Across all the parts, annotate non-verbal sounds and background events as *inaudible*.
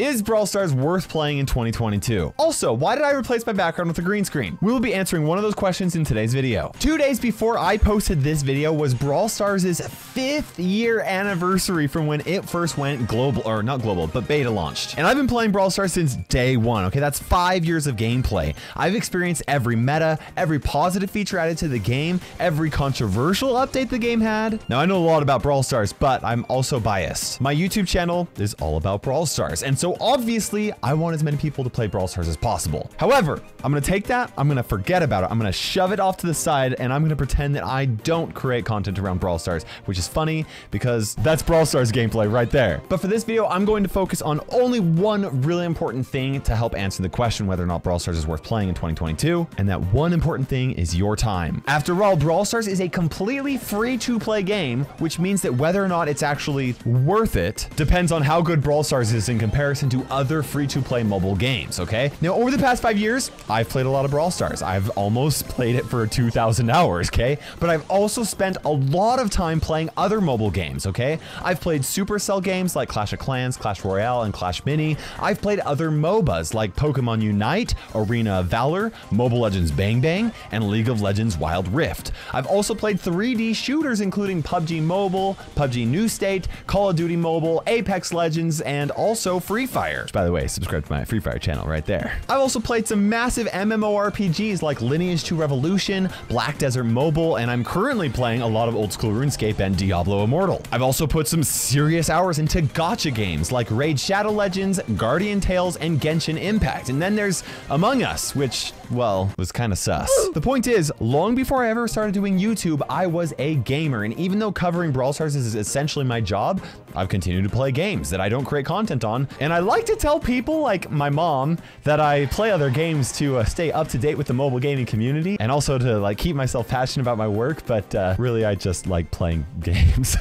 Is Brawl Stars worth playing in 2022? Also, why did I replace my background with a green screen? We will be answering one of those questions in today's video. Two days before I posted this video was Brawl Stars' fifth year anniversary from when it first went global, or not global, but beta launched. And I've been playing Brawl Stars since day one, okay? That's five years of gameplay. I've experienced every meta, every positive feature added to the game, every controversial update the game had. Now, I know a lot about Brawl Stars, but I'm also biased. My YouTube channel is all about Brawl Stars, and so obviously, I want as many people to play Brawl Stars as possible. However, I'm gonna take that, I'm gonna forget about it, I'm gonna shove it off to the side, and I'm gonna pretend that I don't create content around Brawl Stars, which is funny because that's Brawl Stars gameplay right there. But for this video, I'm going to focus on only one really important thing to help answer the question whether or not Brawl Stars is worth playing in 2022, and that one important thing is your time. After all, Brawl Stars is a completely free to play game, which means that whether or not it's actually worth it depends on how good Brawl Stars is in comparison to other free to play mobile games, okay? Now, over the past five years, I've played a lot of Brawl Stars. I've almost played it for 2,000 hours, okay? But I've also spent a lot of time playing other mobile games, okay? I've played Supercell games like Clash of Clans, Clash Royale, and Clash Mini. I've played other MOBAs like Pokemon Unite, Arena of Valor, Mobile Legends Bang Bang, and League of Legends Wild Rift. I've also played 3D shooters including PUBG Mobile, PUBG New State, Call of Duty Mobile, Apex Legends, and also Free Fire. Which, by the way, subscribe to my Free Fire channel right there. I've also played some massive MMORPGs like Lineage 2 Revolution, Black Desert Mobile, and I'm currently playing a lot of old school RuneScape and Diablo Immortal. I've also put some serious hours into gacha games like Raid Shadow Legends, Guardian Tales, and Genshin Impact. And then there's Among Us, which, well, was kind of sus. The point is, long before I ever started doing YouTube, I was a gamer. And even though covering Brawl Stars is essentially my job, I've continued to play games that I don't create content on. And I like to tell people, like my mom, that I play other games to uh, stay up to date with the mobile gaming community and also to like keep myself passionate about my work. But uh, really, I just like playing *laughs* games.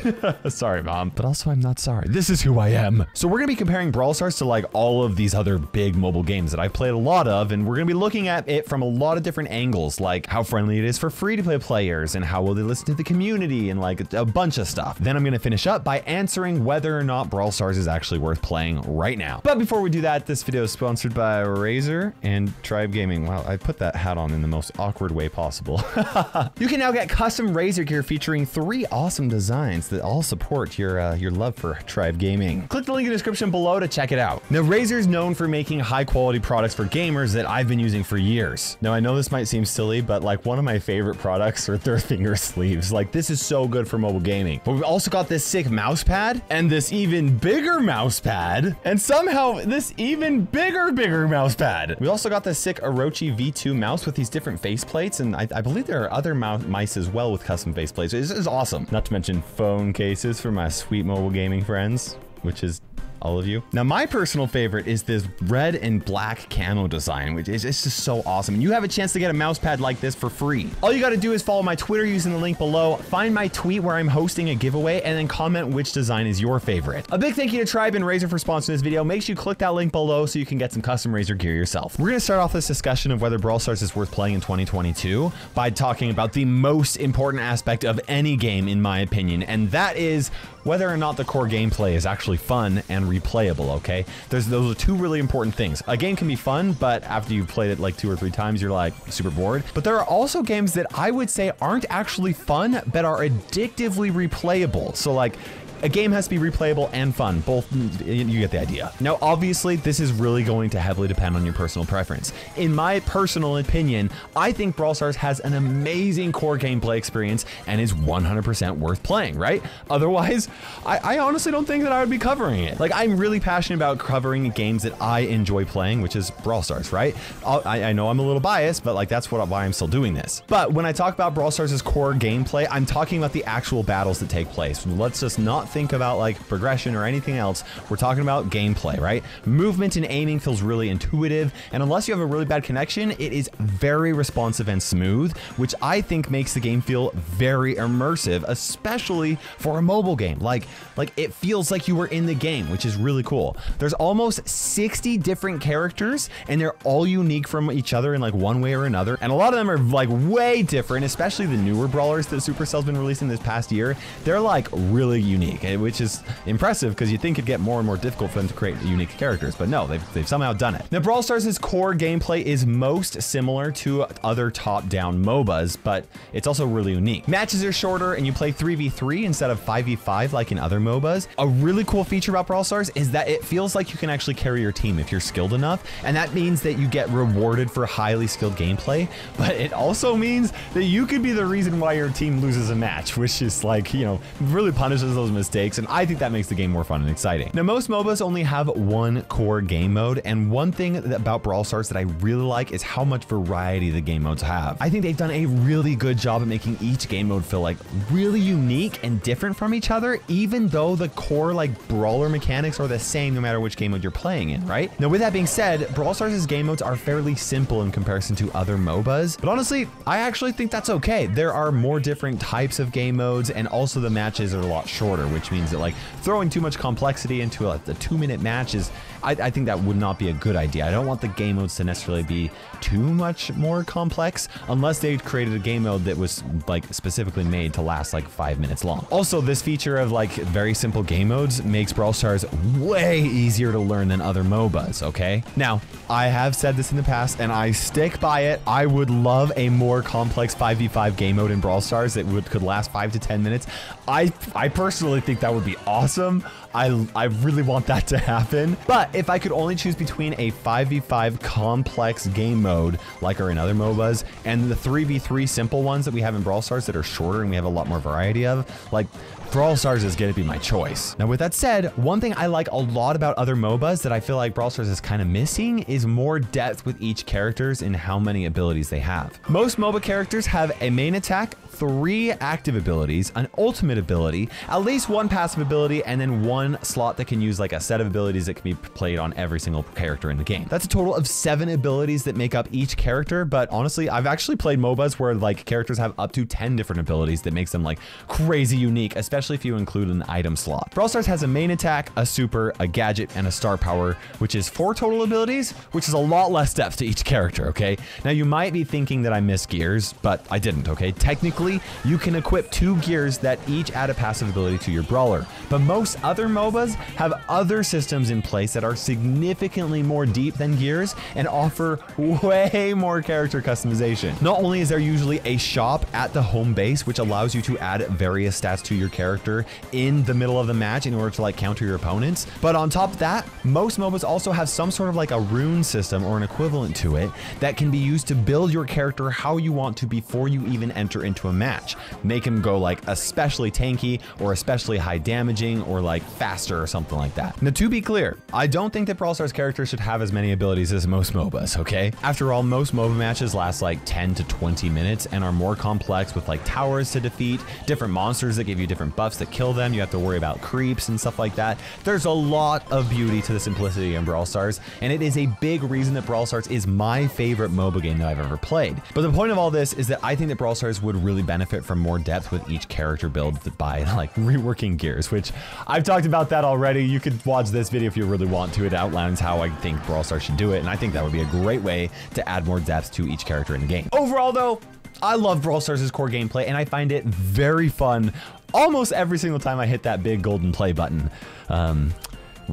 sorry, mom. But also, I'm not sorry. This is who I am. So we're going to be comparing Brawl Stars to like all of these other big mobile games that I've played a lot of. And we're going to be looking at it from a lot of different angles, like how friendly it is for free to play players and how will they listen to the community and like a bunch of stuff. Then I'm going to finish up by answering whether or not Brawl Stars is actually worth playing right now. But before we do that, this video is sponsored by Razer and Tribe Gaming. Wow, I put that hat on in the most awkward way possible. *laughs* you can now get custom Razer gear featuring three awesome designs that all support your uh, your love for Tribe Gaming. Click the link in the description below to check it out. Now, Razer is known for making high quality products for gamers that I've been using for years. Now, I know this might seem silly, but like one of my favorite products are their *laughs* finger sleeves. Like this is so good for mobile gaming. But we've also got this sick mouse pad and this even bigger mouse pad and somehow this even bigger, bigger mouse pad. We also got this sick Orochi V2 mouse with these different face plates, and I, I believe there are other mice as well with custom faceplates. This is awesome. Not to mention phone cases for my sweet mobile gaming friends, which is all of you. Now, my personal favorite is this red and black camo design, which is it's just so awesome. And you have a chance to get a mouse pad like this for free. All you got to do is follow my Twitter using the link below, find my tweet where I'm hosting a giveaway, and then comment which design is your favorite. A big thank you to Tribe and Razer for sponsoring this video. Make sure you click that link below so you can get some custom Razer gear yourself. We're going to start off this discussion of whether Brawl Stars is worth playing in 2022 by talking about the most important aspect of any game, in my opinion, and that is whether or not the core gameplay is actually fun and replayable, okay? There's those are two really important things. A game can be fun, but after you've played it like two or three times, you're like super bored. But there are also games that I would say aren't actually fun, but are addictively replayable. So like a game has to be replayable and fun. Both, mm, you get the idea. Now, obviously, this is really going to heavily depend on your personal preference. In my personal opinion, I think Brawl Stars has an amazing core gameplay experience and is 100% worth playing, right? Otherwise, I, I, honestly don't think that I would be covering it. Like, I'm really passionate about covering games that I enjoy playing, which is Brawl Stars, right? I, I know I'm a little biased, but like, that's what, why I'm still doing this. But when I talk about Brawl Stars' core gameplay, I'm talking about the actual battles that take place. Let's just not think about like progression or anything else. We're talking about gameplay, right? Movement and aiming feels really intuitive, and unless you have a really bad connection, it is very responsive and smooth, which I think makes the game feel very immersive, especially for a mobile game. Like, like it feels like you were in the game, which is really cool. There's almost 60 different characters, and they're all unique from each other in like one way or another. And a lot of them are like way different, especially the newer brawlers that Supercell's been releasing this past year. They're like really unique. Unique, eh, which is impressive because you think it'd get more and more difficult for them to create unique characters, but no, they've, they've somehow done it. Now, Brawl Stars' core gameplay is most similar to other top-down MOBAs, but it's also really unique. Matches are shorter and you play 3v3 instead of 5v5 like in other MOBAs. A really cool feature about Brawl Stars is that it feels like you can actually carry your team if you're skilled enough, and that means that you get rewarded for highly skilled gameplay, but it also means that you could be the reason why your team loses a match, which is like, you know, really punishes those mistakes, and I think that makes the game more fun and exciting. Now, most MOBAs only have one core game mode, and one thing about Brawl Stars that I really like is how much variety the game modes have. I think they've done a really good job at making each game mode feel like really unique and different from each other, even though the core like brawler mechanics are the same no matter which game mode you're playing in, right? Now, with that being said, Brawl Stars' game modes are fairly simple in comparison to other MOBAs, but honestly, I actually think that's okay. There are more different types of game modes, and also the matches are a lot shorter, which means that like throwing too much complexity into a, two minute match is, I, I think that would not be a good idea. I don't want the game modes to necessarily be too much more complex unless they created a game mode that was like specifically made to last like five minutes long. Also, this feature of like very simple game modes makes Brawl Stars way easier to learn than other MOBAs, okay? Now, I have said this in the past and I stick by it. I would love a more complex 5v5 game mode in Brawl Stars that would could last five to 10 minutes. I, I personally think that would be awesome. I, I really want that to happen. But if I could only choose between a 5v5 complex game mode, like are in other MOBAs, and the 3v3 simple ones that we have in Brawl Stars that are shorter and we have a lot more variety of, like Brawl Stars is going to be my choice. Now, with that said, one thing I like a lot about other MOBAs that I feel like Brawl Stars is kind of missing is more depth with each characters and how many abilities they have. Most MOBA characters have a main attack, three active abilities, an ultimate ability, at least one passive ability, and then one slot that can use like a set of abilities that can be played on every single character in the game. That's a total of seven abilities that make up each character, but honestly, I've actually played MOBAs where like characters have up to 10 different abilities that makes them like crazy unique, especially if you include an item slot. Brawl Stars has a main attack, a super, a gadget, and a star power, which is four total abilities, which is a lot less depth to each character, okay? Now you might be thinking that I missed gears, but I didn't, okay? Technically, you can equip two gears that each add a passive ability to your brawler. But most other MOBAs have other systems in place that are significantly more deep than gears and offer way more character customization. Not only is there usually a shop at the home base, which allows you to add various stats to your character in the middle of the match in order to like counter your opponents, but on top of that, most MOBAs also have some sort of like a rune system or an equivalent to it that can be used to build your character how you want to before you even enter into a match. Make him go like especially tanky or especially high damaging or like faster or something like that. Now to be clear, I don't think that Brawl Stars characters should have as many abilities as most MOBAs, okay? After all, most MOBA matches last like 10 to 20 minutes and are more complex with like towers to defeat, different monsters that give you different buffs that kill them, you have to worry about creeps and stuff like that. There's a lot of beauty to the simplicity in Brawl Stars, and it is a big reason that Brawl Stars is my favorite MOBA game that I've ever played. But the point of all this is that I think that Brawl Stars would really benefit from more depth with each character build by *laughs* like reworking gears, which I've talked about that already. You could watch this video if you really want to. It outlines how I think Brawl Stars should do it, and I think that would be a great way to add more depth to each character in the game. Overall though, I love Brawl Stars' core gameplay, and I find it very fun almost every single time I hit that big golden play button. Um,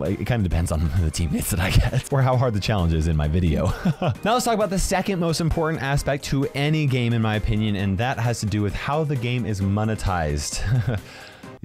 it kind of depends on *laughs* the teammates that I get or how hard the challenge is in my video. *laughs* now let's talk about the second most important aspect to any game in my opinion, and that has to do with how the game is monetized. *laughs*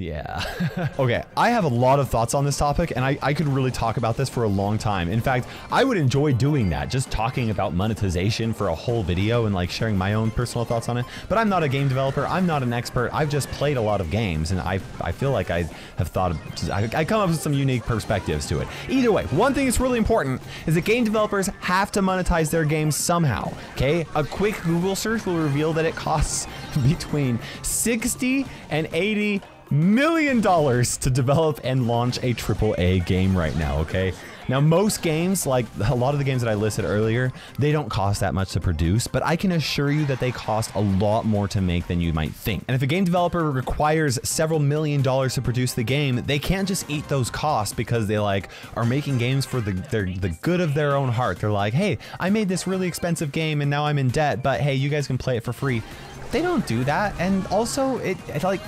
Yeah. *laughs* okay, I have a lot of thoughts on this topic, and I, I could really talk about this for a long time. In fact, I would enjoy doing that, just talking about monetization for a whole video and like sharing my own personal thoughts on it. But I'm not a game developer. I'm not an expert. I've just played a lot of games, and I, I feel like I have thought, of, I, I come up with some unique perspectives to it. Either way, one thing that's really important is that game developers have to monetize their games somehow, okay? A quick Google search will reveal that it costs *laughs* between 60 and 80 million dollars to develop and launch a AAA game right now, okay? Now, most games, like a lot of the games that I listed earlier, they don't cost that much to produce, but I can assure you that they cost a lot more to make than you might think. And if a game developer requires several million dollars to produce the game, they can't just eat those costs because they like are making games for the their, the good of their own heart. They're like, hey, I made this really expensive game and now I'm in debt, but hey, you guys can play it for free. They don't do that, and also it, it like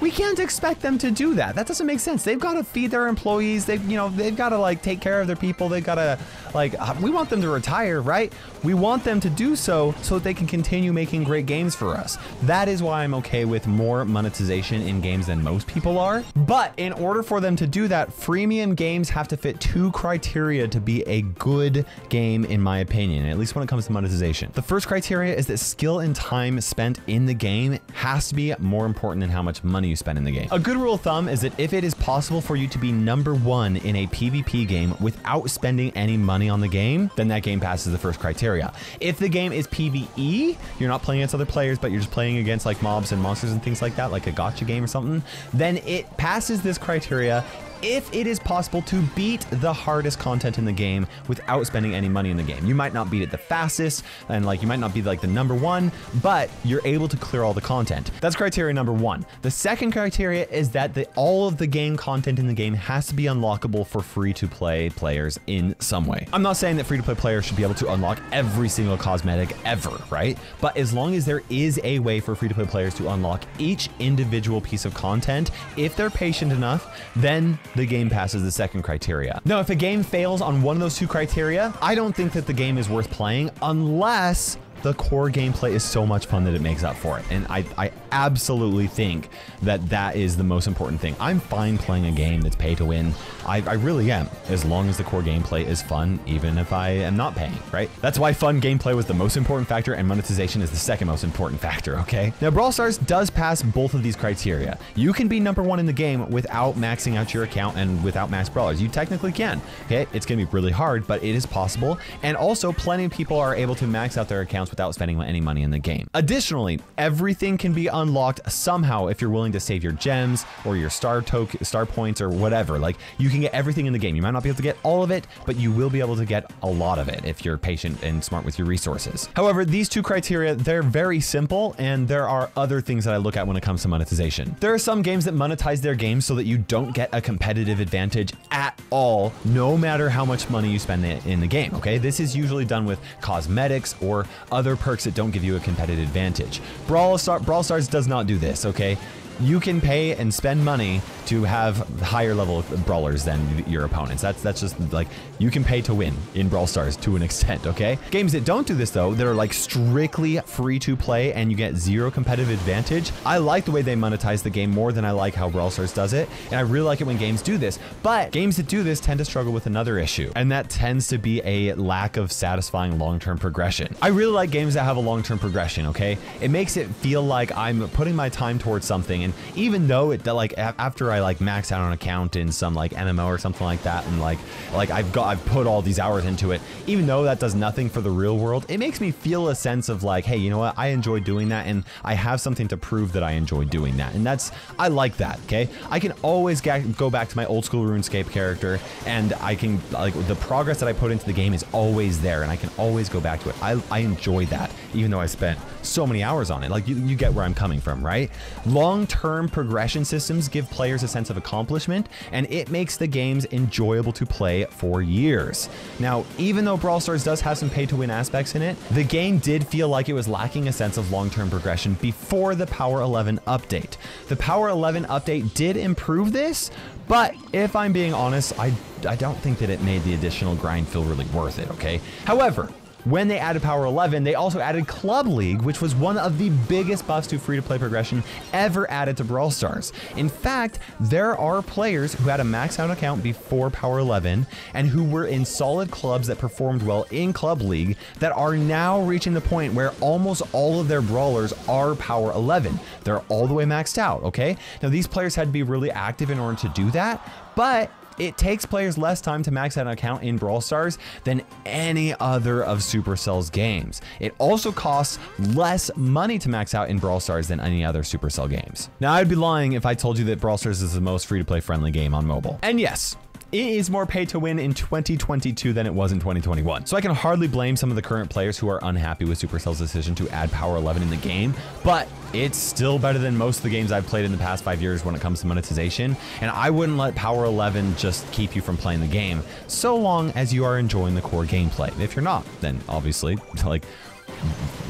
We can't expect them to do that. That doesn't make sense. They've got to feed their employees. They've, you know, they've got to like take care of their people. They've got to like, uh, we want them to retire, right? We want them to do so so that they can continue making great games for us. That is why I'm okay with more monetization in games than most people are. But in order for them to do that, freemium games have to fit two criteria to be a good game, in my opinion, at least when it comes to monetization. The first criteria is that skill and time spent in the game has to be more important than how much money you spend in the game. A good rule of thumb is that if it is possible for you to be number one in a PvP game without spending any money on the game, then that game passes the first criteria. If the game is PvE, you're not playing against other players, but you're just playing against like mobs and monsters and things like that, like a gacha game or something, then it passes this criteria if it is possible to beat the hardest content in the game without spending any money in the game. You might not beat it the fastest and like you might not be like the number one, but you're able to clear all the content. That's criteria number one. The second criteria is that the, all of the game content in the game has to be unlockable for free to play players in some way. I'm not saying that free to play players should be able to unlock every single cosmetic ever, right? But as long as there is a way for free to play players to unlock each individual piece of content, if they're patient enough, then the game passes the second criteria. Now, if a game fails on one of those two criteria, I don't think that the game is worth playing unless the core gameplay is so much fun that it makes up for it. And I, I absolutely think that that is the most important thing. I'm fine playing a game that's pay to win. I, I really am, as long as the core gameplay is fun, even if I am not paying, right? That's why fun gameplay was the most important factor and monetization is the second most important factor, okay? Now, Brawl Stars does pass both of these criteria. You can be number one in the game without maxing out your account and without max brawlers. You technically can, okay? It's gonna be really hard, but it is possible. And also, plenty of people are able to max out their accounts without spending any money in the game. Additionally, everything can be unlocked somehow if you're willing to save your gems or your star token, star points or whatever. Like you can get everything in the game. You might not be able to get all of it, but you will be able to get a lot of it if you're patient and smart with your resources. However, these two criteria, they're very simple and there are other things that I look at when it comes to monetization. There are some games that monetize their games so that you don't get a competitive advantage at all, no matter how much money you spend in the game, okay? This is usually done with cosmetics or other perks that don't give you a competitive advantage. Brawl, Star Brawl Stars does not do this, okay? You can pay and spend money to have higher level brawlers than your opponents. That's that's just like you can pay to win in Brawl Stars to an extent, okay? Games that don't do this though, that are like strictly free to play and you get zero competitive advantage. I like the way they monetize the game more than I like how Brawl Stars does it, and I really like it when games do this. But games that do this tend to struggle with another issue, and that tends to be a lack of satisfying long-term progression. I really like games that have a long-term progression, okay? It makes it feel like I'm putting my time towards something, and even though it like after I Like max out an account in some like MMO or something like that, and like like I've got I've put all these hours into it, even though that does nothing for the real world, it makes me feel a sense of like, hey, you know what? I enjoy doing that, and I have something to prove that I enjoy doing that, and that's I like that. Okay, I can always go back to my old school RuneScape character, and I can like the progress that I put into the game is always there, and I can always go back to it. I I enjoy that, even though I spent so many hours on it. Like you, you get where I'm coming from, right? Long-term progression systems give players a sense of accomplishment, and it makes the games enjoyable to play for years. Now, even though Brawl Stars does have some pay-to-win aspects in it, the game did feel like it was lacking a sense of long-term progression before the Power 11 update. The Power 11 update did improve this, but if I'm being honest, I, I don't think that it made the additional grind feel really worth it, okay? However, when they added Power 11, they also added Club League, which was one of the biggest buffs to free-to-play progression ever added to Brawl Stars. In fact, there are players who had a max out account before Power 11 and who were in solid clubs that performed well in Club League that are now reaching the point where almost all of their brawlers are Power 11. They're all the way maxed out, okay? Now, these players had to be really active in order to do that, but it takes players less time to max out an account in Brawl Stars than any other of Supercell's games. It also costs less money to max out in Brawl Stars than any other Supercell games. Now, I'd be lying if I told you that Brawl Stars is the most free-to-play friendly game on mobile. And yes, it is more pay to win in 2022 than it was in 2021. So I can hardly blame some of the current players who are unhappy with Supercell's decision to add Power 11 in the game, but it's still better than most of the games I've played in the past five years when it comes to monetization. And I wouldn't let Power 11 just keep you from playing the game so long as you are enjoying the core gameplay. If you're not, then obviously, *laughs* like,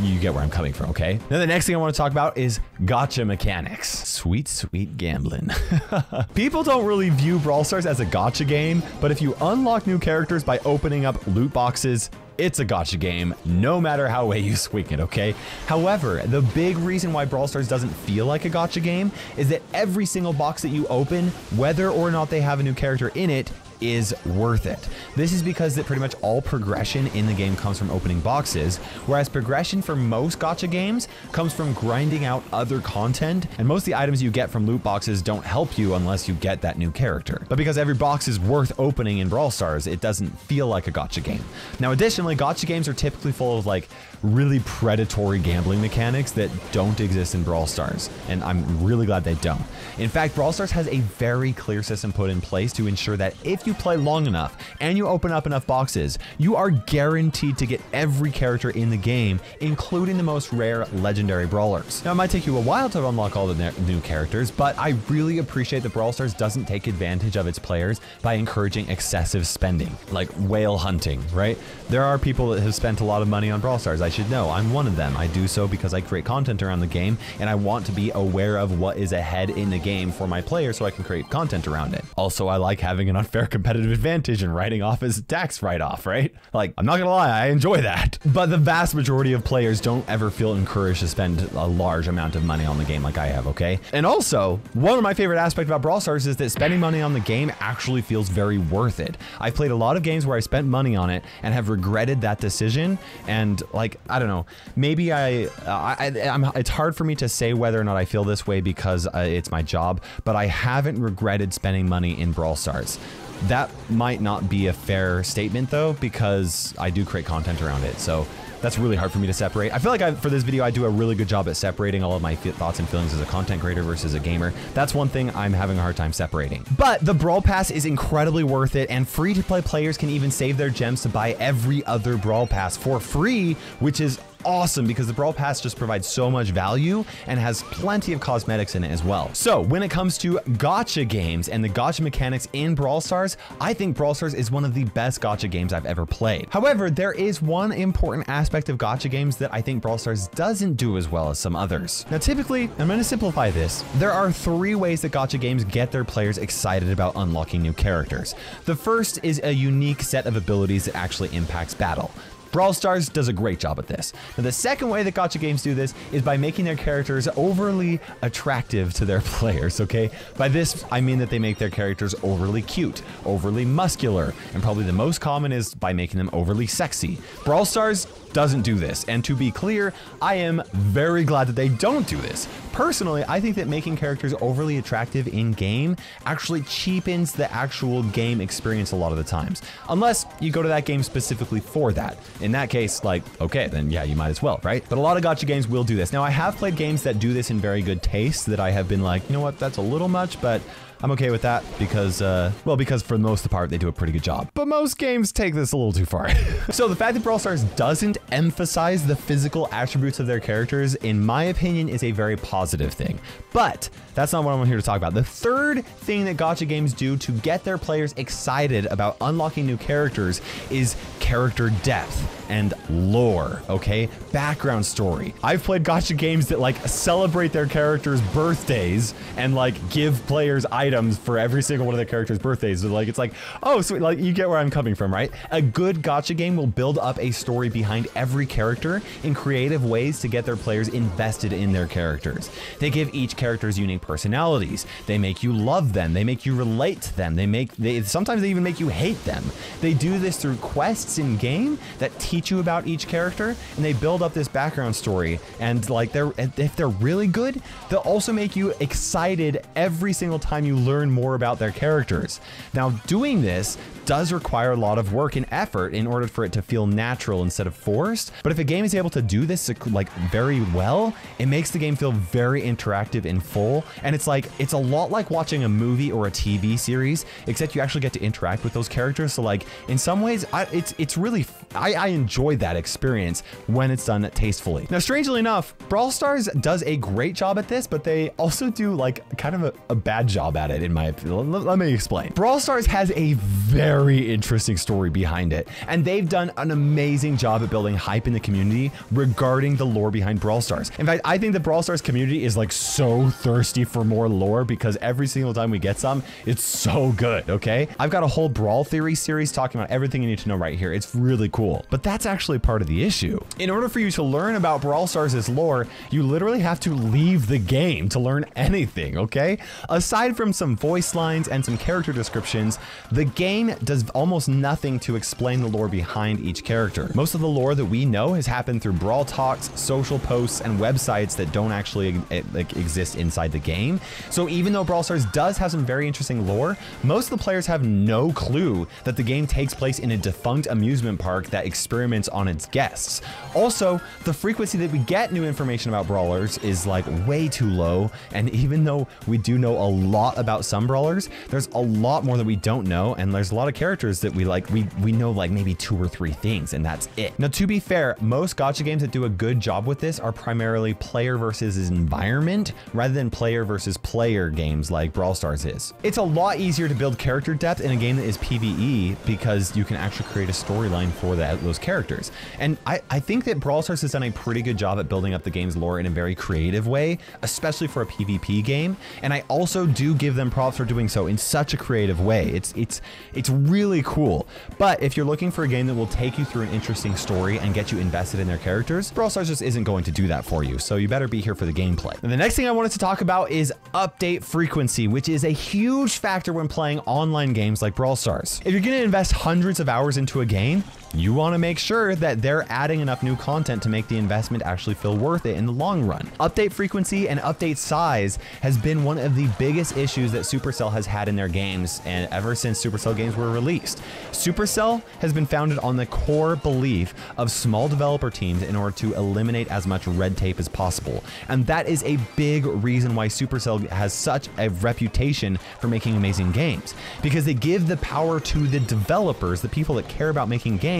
you get where I'm coming from, okay? Now, the next thing I want to talk about is gacha mechanics. Sweet, sweet gambling. *laughs* People don't really view Brawl Stars as a gacha game, but if you unlock new characters by opening up loot boxes, it's a gacha game, no matter how way you swing it, okay? However, the big reason why Brawl Stars doesn't feel like a gacha game is that every single box that you open, whether or not they have a new character in it, is worth it. This is because that pretty much all progression in the game comes from opening boxes, whereas progression for most gacha games comes from grinding out other content, and most of the items you get from loot boxes don't help you unless you get that new character. But because every box is worth opening in Brawl Stars, it doesn't feel like a gacha game. Now additionally, gacha games are typically full of like really predatory gambling mechanics that don't exist in Brawl Stars, and I'm really glad they don't. In fact, Brawl Stars has a very clear system put in place to ensure that if you play long enough and you open up enough boxes, you are guaranteed to get every character in the game, including the most rare legendary brawlers. Now, it might take you a while to unlock all the new characters, but I really appreciate that Brawl Stars doesn't take advantage of its players by encouraging excessive spending, like whale hunting, right? There are people that have spent a lot of money on Brawl Stars. I should know. I'm one of them. I do so because I create content around the game and I want to be aware of what is ahead in the game for my players so I can create content around it. Also, I like having an unfair competitive advantage and writing off as tax write off, right? Like, I'm not gonna lie, I enjoy that. But the vast majority of players don't ever feel encouraged to spend a large amount of money on the game like I have, okay? And also, one of my favorite aspects about Brawl Stars is that spending money on the game actually feels very worth it. I've played a lot of games where I spent money on it and have regretted that decision and like I don't know. Maybe I, I, am it's hard for me to say whether or not I feel this way because uh, it's my job, but I haven't regretted spending money in Brawl Stars. That might not be a fair statement though, because I do create content around it. So that's really hard for me to separate. I feel like I, for this video, I do a really good job at separating all of my thoughts and feelings as a content creator versus a gamer. That's one thing I'm having a hard time separating. But the Brawl Pass is incredibly worth it, and free-to-play players can even save their gems to buy every other Brawl Pass for free, which is awesome because the Brawl Pass just provides so much value and has plenty of cosmetics in it as well. So when it comes to gacha games and the gacha mechanics in Brawl Stars, I think Brawl Stars is one of the best gacha games I've ever played. However, there is one important aspect of gacha games that I think Brawl Stars doesn't do as well as some others. Now, typically, I'm going to simplify this. There are three ways that gacha games get their players excited about unlocking new characters. The first is a unique set of abilities that actually impacts battle. Brawl Stars does a great job at this. Now, the second way that gacha games do this is by making their characters overly attractive to their *laughs* players, okay? By this, I mean that they make their characters overly cute, overly muscular, and probably the most common is by making them overly sexy. Brawl Stars doesn't do this. And to be clear, I am very glad that they don't do this. Personally, I think that making characters overly attractive in game actually cheapens the actual game experience a lot of the times. Unless you go to that game specifically for that. In that case, like, okay, then yeah, you might as well, right? But a lot of gacha games will do this. Now, I have played games that do this in very good taste that I have been like, you know what, that's a little much, but I'm okay with that because, uh, well, because for the most part, they do a pretty good job. But most games take this a little too far. *laughs* so the fact that Brawl Stars doesn't emphasize the physical attributes of their characters, in my opinion, is a very positive thing. But that's not what I'm here to talk about. The third thing that gacha games do to get their players excited about unlocking new characters is character depth and lore, okay? Background story. I've played gacha games that like celebrate their characters' birthdays and like give players items for every single one of the characters' birthdays. So, like it's like, oh, sweet, like you get where I'm coming from, right? A good gacha game will build up a story behind every character in creative ways to get their players invested in their characters. They give each character's unique personalities. They make you love them. They make you relate to them. They make they sometimes they even make you hate them. They do this through quests in game that teach teach you about each character and they build up this background story and like they're if they're really good they'll also make you excited every single time you learn more about their characters now doing this does require a lot of work and effort in order for it to feel natural instead of forced. But if a game is able to do this like very well, it makes the game feel very interactive and full. And it's like, it's a lot like watching a movie or a TV series, except you actually get to interact with those characters. So like in some ways, I, it's, it's really, I, I enjoy that experience when it's done tastefully. Now, strangely enough, Brawl Stars does a great job at this, but they also do like kind of a, a bad job at it in my. Let, me explain. Brawl Stars has a very interesting story behind it. And they've done an amazing job at building hype in the community regarding the lore behind Brawl Stars. In fact, I think the Brawl Stars community is like so thirsty for more lore because every single time we get some, it's so good, okay? I've got a whole Brawl Theory series talking about everything you need to know right here. It's really cool. But that's actually part of the issue. In order for you to learn about Brawl Stars' lore, you literally have to leave the game to learn anything, okay? Aside from some voice lines and some character descriptions, the game does almost nothing to explain the lore behind each character. Most of the lore that we know has happened through Brawl Talks, social posts, and websites that don't actually like, exist inside the game. So even though Brawl Stars does have some very interesting lore, most of the players have no clue that the game takes place in a defunct amusement park that experiments on its guests. Also, the frequency that we get new information about brawlers is like way too low, and even though we do know a lot about some brawlers, there's a lot more that we don't know, and there's a lot of characters that we like we we know like maybe two or three things, and that's it. Now, to be fair, most gacha games that do a good job with this are primarily player versus environment rather than player versus player games like Brawl Stars is. It's a lot easier to build character depth in a game that is PvE because you can actually create a storyline for that, those characters. And I, I think that Brawl Stars has done a pretty good job at building up the game's lore in a very creative way, especially for a PvP game. And I also do give them props for doing so in such a creative way. It's it's it's really cool. But if you're looking for a game that will take you through an interesting story and get you invested in their characters, Brawl Stars just isn't going to do that for you. So you better be here for the gameplay. And the next thing I wanted to talk about is update frequency, which is a huge factor when playing online games like Brawl Stars. If you're going to invest hundreds of hours into a game, you want to make sure that they're adding enough new content to make the investment actually feel worth it in the long run. Update frequency and update size has been one of the biggest issues that Supercell has had in their games and ever since Supercell games were released. Supercell has been founded on the core belief of small developer teams in order to eliminate as much red tape as possible. And that is a big reason why Supercell has such a reputation for making amazing games because they give the power to the developers, the people that care about making games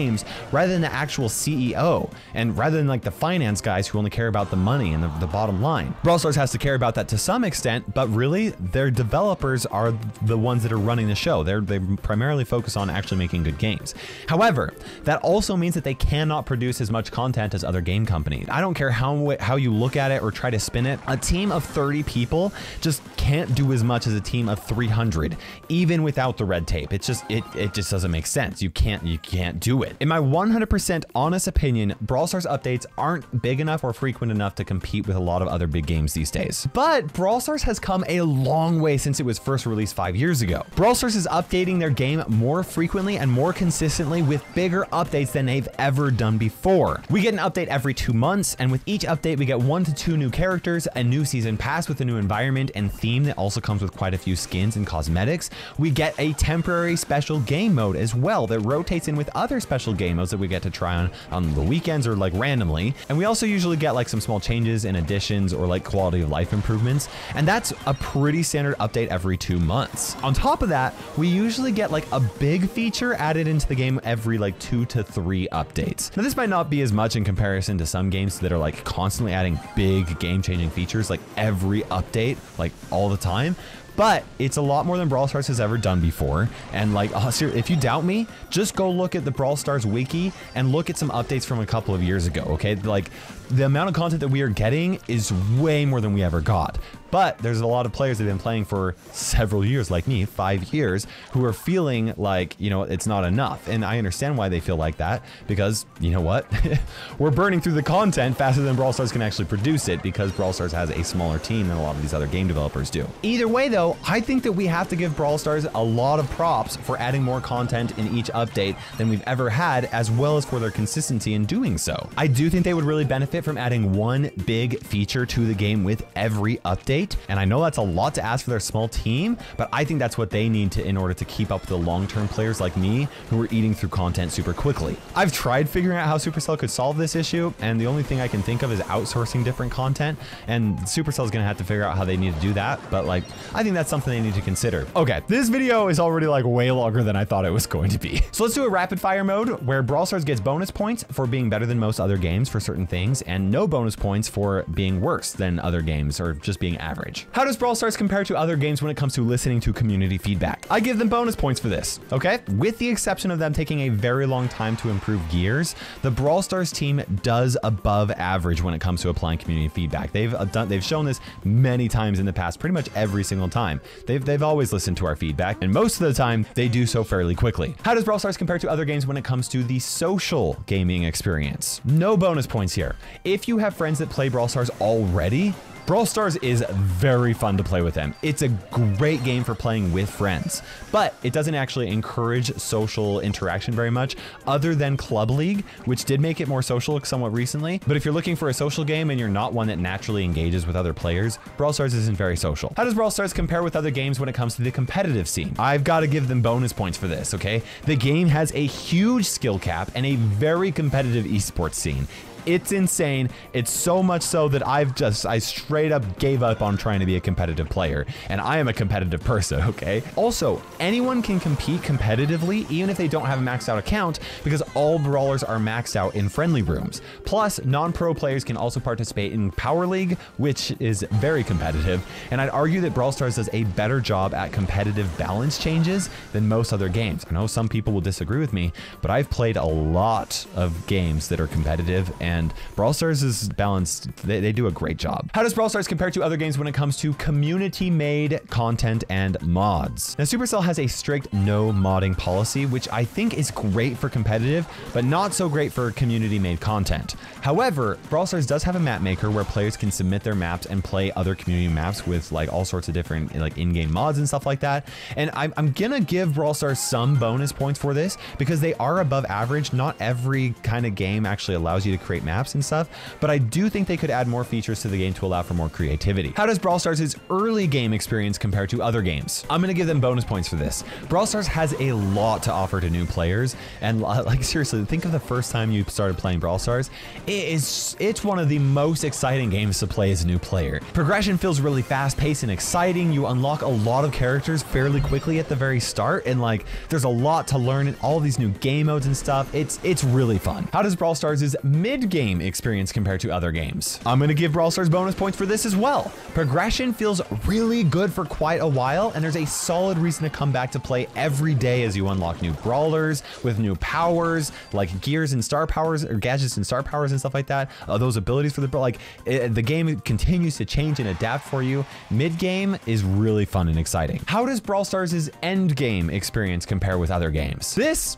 rather than the actual CEO and rather than like the finance guys who only care about the money and the, the bottom line. Brawl Stars has to care about that to some extent, but really their developers are the ones that are running the show. They're they primarily focus on actually making good games. However, that also means that they cannot produce as much content as other game companies. I don't care how how you look at it or try to spin it. A team of 30 people just can't do as much as a team of 300 even without the red tape. It's just it it just doesn't make sense. You can't you can't do it it. In my 100% honest opinion, Brawl Stars updates aren't big enough or frequent enough to compete with a lot of other big games these days. But Brawl Stars has come a long way since it was first released five years ago. Brawl Stars is updating their game more frequently and more consistently with bigger updates than they've ever done before. We get an update every two months, and with each update, we get one to two new characters, a new season pass with a new environment and theme that also comes with quite a few skins and cosmetics. We get a temporary special game mode as well that rotates in with other special game modes that we get to try on on the weekends or like randomly. And we also usually get like some small changes and additions or like quality of life improvements. And that's a pretty standard update every two months. On top of that, we usually get like a big feature added into the game every like two to three updates. Now this might not be as much in comparison to some games that are like constantly adding big game changing features like every update, like all the time but it's a lot more than Brawl Stars has ever done before. And like, uh, if you doubt me, just go look at the Brawl Stars wiki and look at some updates from a couple of years ago. Okay, like the amount of content that we are getting is way more than we ever got. But there's a lot of players that have been playing for several years, like me, five years, who are feeling like, you know, it's not enough. And I understand why they feel like that because, you know what? *laughs* We're burning through the content faster than Brawl Stars can actually produce it because Brawl Stars has a smaller team than a lot of these other game developers do. Either way, though, I think that we have to give Brawl Stars a lot of props for adding more content in each update than we've ever had, as well as for their consistency in doing so. I do think they would really benefit from adding one big feature to the game with every update. And I know that's a lot to ask for their small team, but I think that's what they need to in order to keep up with the long-term players like me who are eating through content super quickly. I've tried figuring out how Supercell could solve this issue, and the only thing I can think of is outsourcing different content, and Supercell is gonna have to figure out how they need to do that, but like, I think that's something they need to consider. Okay, this video is already like way longer than I thought it was going to be. *laughs* So let's do a rapid fire mode where Brawl Stars gets bonus points for being better than most other games for certain things, and no bonus points for being worse than other games or just being average. How does Brawl Stars compare to other games when it comes to listening to community feedback? I give them bonus points for this, okay? With the exception of them taking a very long time to improve gears, the Brawl Stars team does above average when it comes to applying community feedback. They've uh, done, they've shown this many times in the past, pretty much every single time. They've, they've always listened to our feedback, and most of the time, they do so fairly quickly. How does Brawl Stars compare to other games when it comes to the social gaming experience? No bonus points here. If you have friends that play Brawl Stars already, Brawl Stars is very fun to play with them. It's a great game for playing with friends, but it doesn't actually encourage social interaction very much other than Club League, which did make it more social somewhat recently. But if you're looking for a social game and you're not one that naturally engages with other players, Brawl Stars isn't very social. How does Brawl Stars compare with other games when it comes to the competitive scene? I've got to give them bonus points for this, okay? The game has a huge skill cap and a very competitive esports scene. It's insane. It's so much so that I've just, I straight up gave up on trying to be a competitive player. And I am a competitive person, *laughs* okay? Also, anyone can compete competitively even if they don't have a maxed out account because all brawlers are maxed out in friendly rooms. Plus, non-pro players can also participate in Power League, which is very competitive. And I'd argue that Brawl Stars does a better job at competitive balance changes than most other games. I know some people will disagree with me, but I've played a lot of games that are competitive and and Brawl Stars is balanced. They, they do a great job. How does Brawl Stars compare to other games when it comes to community-made content and mods? Now, Supercell has a strict no modding policy, which I think is great for competitive, but not so great for community-made content. However, Brawl Stars does have a map maker where players can submit their maps and play other community maps with like all sorts of different like in-game mods and stuff like that. And I'm, I'm gonna give Brawl Stars some bonus points for this because they are above average. Not every kind of game actually allows you to create maps and stuff, but I do think they could add more features to the game to allow for more creativity. How does Brawl Stars' early game experience compare to other games? I'm gonna give them bonus points for this. Brawl Stars has a lot to offer to new players, and *laughs* like seriously, think of the first time you started playing Brawl Stars. It is, it's one of the most exciting games to play as a new player. Progression feels really fast paced and exciting. You unlock a lot of characters fairly quickly at the very start, and like there's a lot to learn in all these new game modes and stuff. It's it's really fun. How does Brawl Stars' mid game experience compared to other games. I'm gonna give Brawl Stars bonus points for this as well. Progression feels really good for quite a while, and there's a solid reason to come back to play every day as you unlock new brawlers with new powers, like gears and star powers, or gadgets and star powers and stuff like that. Uh, those abilities for the like it, the game continues to change and adapt for you. Mid game is really fun and exciting. How does Brawl Stars' end game experience compare with other games? This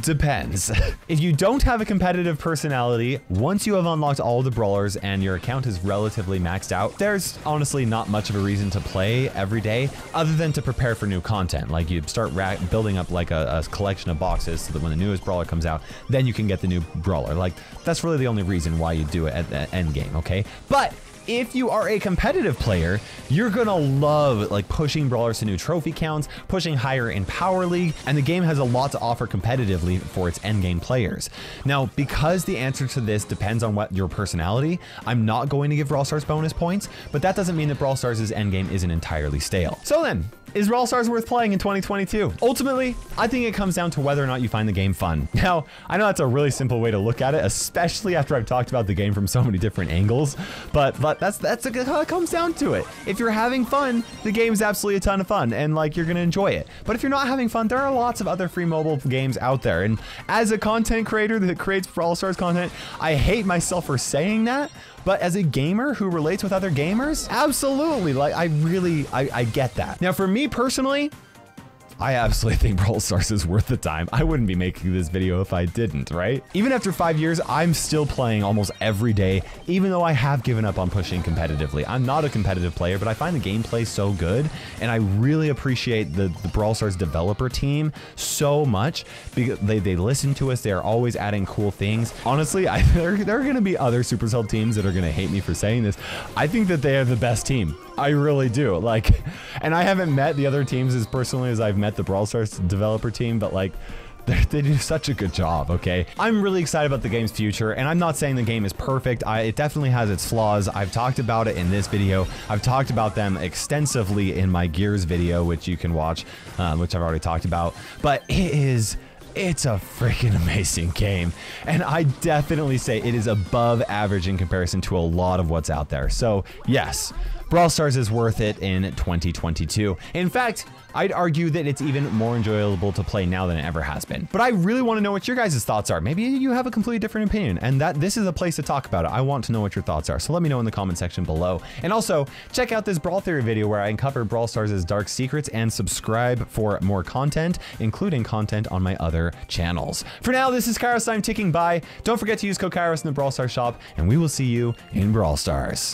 Depends. *laughs* if you don't have a competitive personality, once you have unlocked all the brawlers and your account is relatively maxed out, there's honestly not much of a reason to play every day other than to prepare for new content. Like you start building up like a, a, collection of boxes so that when the newest brawler comes out, then you can get the new brawler. Like that's really the only reason why you do it at the end game, okay? But if you are a competitive player, you're gonna love like pushing brawlers to new trophy counts, pushing higher in Power League, and the game has a lot to offer competitively for its endgame players. Now, because the answer to this depends on what your personality, I'm not going to give Brawl Stars bonus points, but that doesn't mean that Brawl Stars' endgame isn't entirely stale. So then, is Brawl Stars worth playing in 2022? Ultimately, I think it comes down to whether or not you find the game fun. *laughs* Now, I know that's a really simple way to look at it, especially after I've talked about the game from so many different angles, but, but that's that's how it comes down to it. If you're having fun, the game's absolutely a ton of fun, and like you're gonna enjoy it. But if you're not having fun, there are lots of other free mobile games out there, and as a content creator that creates Brawl Stars content, I hate myself for saying that, but as a gamer who relates with other gamers, absolutely. Like I really, I, I get that. Now for me personally, I absolutely think Brawl Stars is worth the time. I wouldn't be making this video if I didn't, right? Even after five years, I'm still playing almost every day, even though I have given up on pushing competitively. I'm not a competitive player, but I find the gameplay so good, and I really appreciate the, the Brawl Stars developer team so much because they, they listen to us. They are always adding cool things. Honestly, I, *laughs* there, there are going to be other Supercell teams that are going to hate me for saying this. I think that they are the best team. I really do. Like, *laughs* and I haven't met the other teams as personally as I've met the Brawl Stars developer team, but like, *laughs* they do such a good job, okay? I'm really excited about the game's future, and I'm not saying the game is perfect. I, it definitely has its flaws. I've talked about it in this video. I've talked about them extensively in my Gears video, which you can watch, um, which I've already talked about. But it is it's a freaking *laughs* amazing game. And I definitely say it is above average in comparison to a lot of what's out there. So, yes, Brawl Stars is worth it in 2022. In fact, I'd argue that it's even more enjoyable to play now than it ever has been. But I really want to know what your guys' thoughts are. Maybe you have a completely different opinion and that this is a place to talk about it. I want to know what your thoughts are. So let me know in the comment section below. And also check out this Brawl Theory video where I uncover Brawl Stars' dark secrets and subscribe for more content, including content on my other channels. For now, this is Kairos. I'm ticking by. Don't forget to use code Kairos in the Brawl Stars shop and we will see you in Brawl Stars.